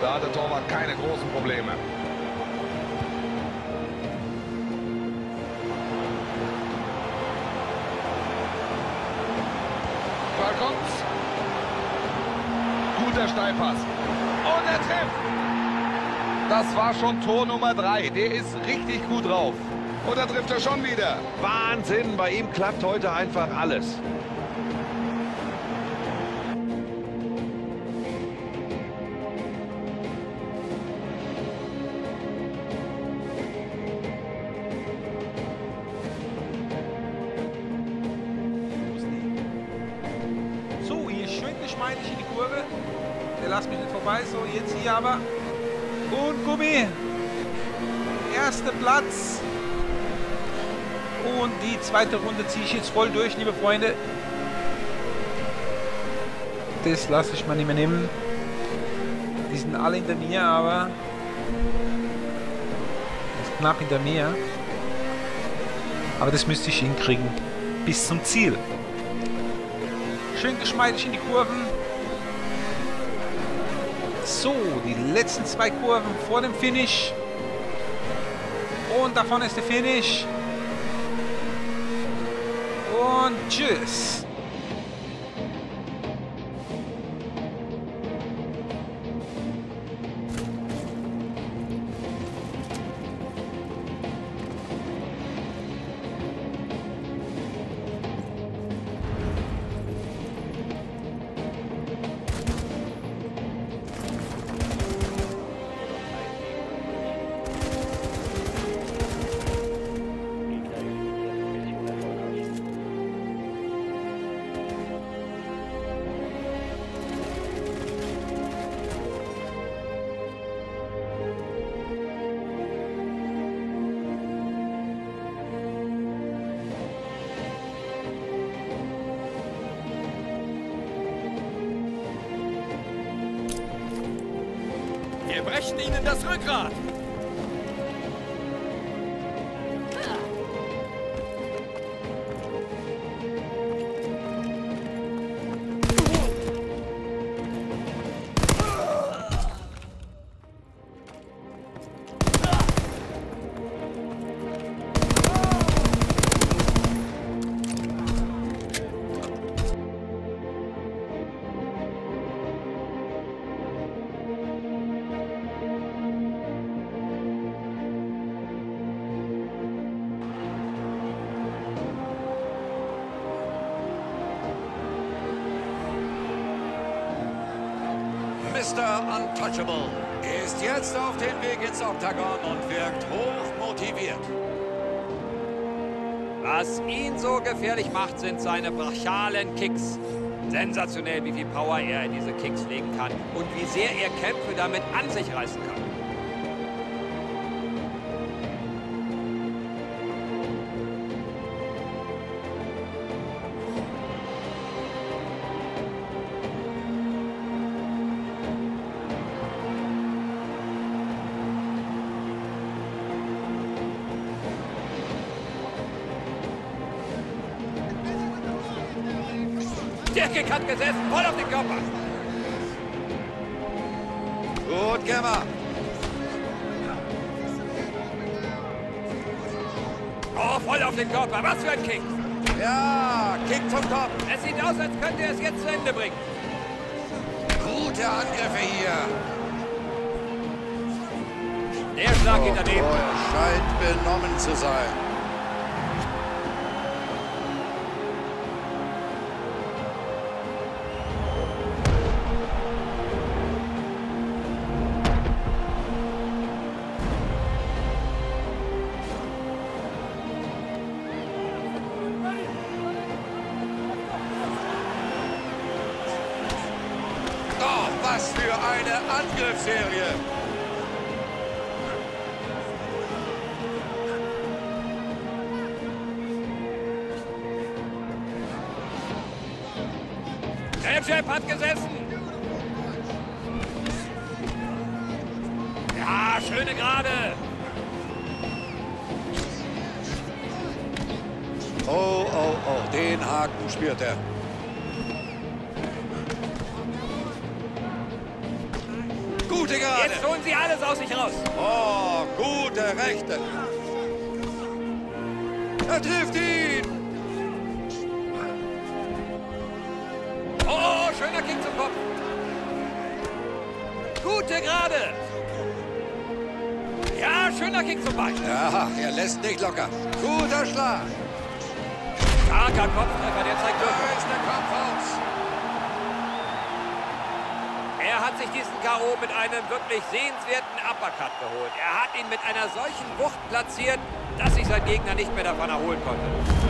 Da hatte Torwart keine großen Probleme. Ball kommt's. Guter Steilpass. Und er trifft. Das war schon Tor Nummer 3. Der ist richtig gut drauf. Und da trifft er schon wieder. Wahnsinn, bei ihm klappt heute einfach alles. Der lasst mich nicht vorbei. So, jetzt hier aber. Und Gummi. Erster Platz. Und die zweite Runde ziehe ich jetzt voll durch, liebe Freunde. Das lasse ich mal nicht mehr nehmen. Die sind alle hinter mir, aber das ist knapp hinter mir. Aber das müsste ich hinkriegen. Bis zum Ziel. Schön geschmeidig in die Kurven. So, die letzten zwei Kurven vor dem Finish. Und davon ist der Finish. Und tschüss. Wir brechen ihnen das Rückgrat. Mr. Untouchable ist jetzt auf dem Weg ins Oktagon und wirkt hoch motiviert. Was ihn so gefährlich macht, sind seine brachialen Kicks. Sensationell, wie viel Power er in diese Kicks legen kann und wie sehr er Kämpfe damit an sich reißen kann. Der Kick hat gesessen, voll auf den Körper. Gut gemacht. Oh, voll auf den Körper. Was für ein Kick. Ja, Kick zum Kopf. Es sieht aus, als könnte er es jetzt zu Ende bringen. Gute Angriffe hier. Der Schlag geht daneben. Oh, er scheint benommen zu sein. Was für eine Angriffsserie. Jab hat gesessen. Ja, schöne Gerade. Oh, oh, oh, den Haken spürt er. Gute Gerade. Jetzt holen sie alles aus sich raus. Oh, gute Rechte. Er trifft ihn. Oh, schöner Kick zum Kopf. Gute Gerade. Ja, schöner Kick zum Bein. Ja, er lässt nicht locker. Guter Schlag. Starker Kopftreffer, der zeigt Da Glück. ist der Kopf Er hat sich diesen K.O. mit einem wirklich sehenswerten Uppercut geholt. Er hat ihn mit einer solchen Wucht platziert, dass sich sein Gegner nicht mehr davon erholen konnte.